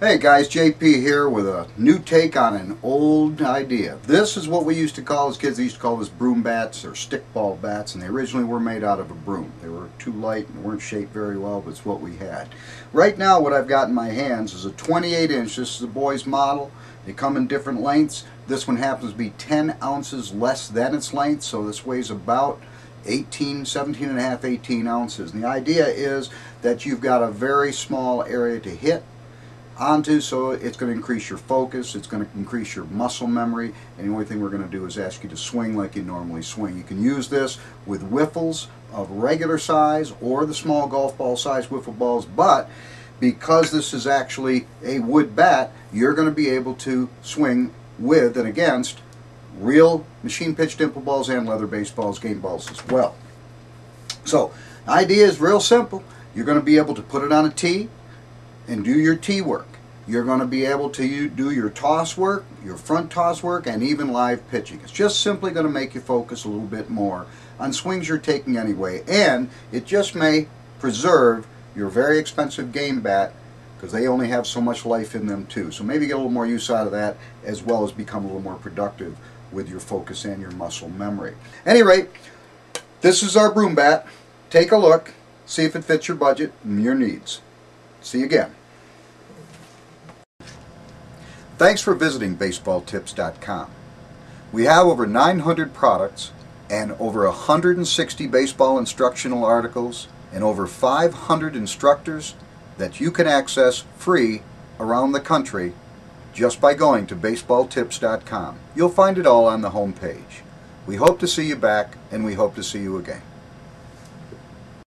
Hey guys, JP here with a new take on an old idea. This is what we used to call as kids, they used to call this broom bats or stickball bats, and they originally were made out of a broom. They were too light and weren't shaped very well, but it's what we had. Right now, what I've got in my hands is a 28 inch. This is a boy's model. They come in different lengths. This one happens to be 10 ounces less than its length, so this weighs about 18, 17 and a half, 18 ounces. And the idea is that you've got a very small area to hit onto so it's going to increase your focus it's going to increase your muscle memory and the only thing we're going to do is ask you to swing like you normally swing. You can use this with wiffles of regular size or the small golf ball size wiffle balls but because this is actually a wood bat you're going to be able to swing with and against real machine pitch dimple balls and leather baseballs game balls as well. So the idea is real simple. You're going to be able to put it on a tee and do your tee work. You're going to be able to do your toss work, your front toss work, and even live pitching. It's just simply going to make you focus a little bit more on swings you're taking anyway, and it just may preserve your very expensive game bat because they only have so much life in them too. So maybe get a little more use out of that as well as become a little more productive with your focus and your muscle memory. Any rate, this is our broom bat. Take a look, see if it fits your budget and your needs. See you again. Thanks for visiting BaseballTips.com. We have over 900 products and over 160 baseball instructional articles and over 500 instructors that you can access free around the country just by going to baseballtips.com. You'll find it all on the home page. We hope to see you back and we hope to see you again.